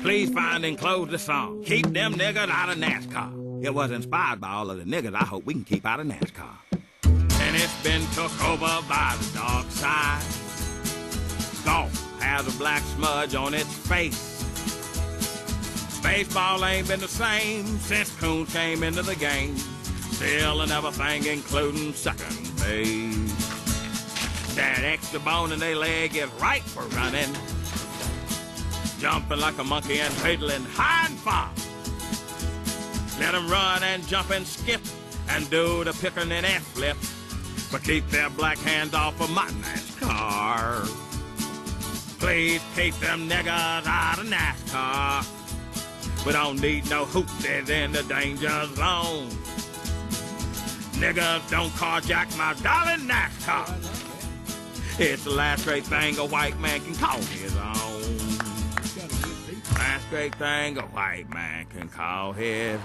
Please find and close the song. Keep them niggas out of NASCAR. It was inspired by all of the niggas I hope we can keep out of NASCAR. And it's been took over by the dark side. Golf has a black smudge on its face. Baseball ain't been the same since Coon came into the game. Still and everything, including second base. That extra bone in their leg is right for running. Jumping like a monkey and pedaling high and far. Let 'em run and jump and skip and do the pickin' and F-flip. But keep their black hands off of my NASCAR. Please keep them niggas out of NASCAR. We don't need no hooties in the danger zone. Niggas don't carjack my darling NASCAR. It's the last great thing a white man can call his own. Great thing a white man can call his.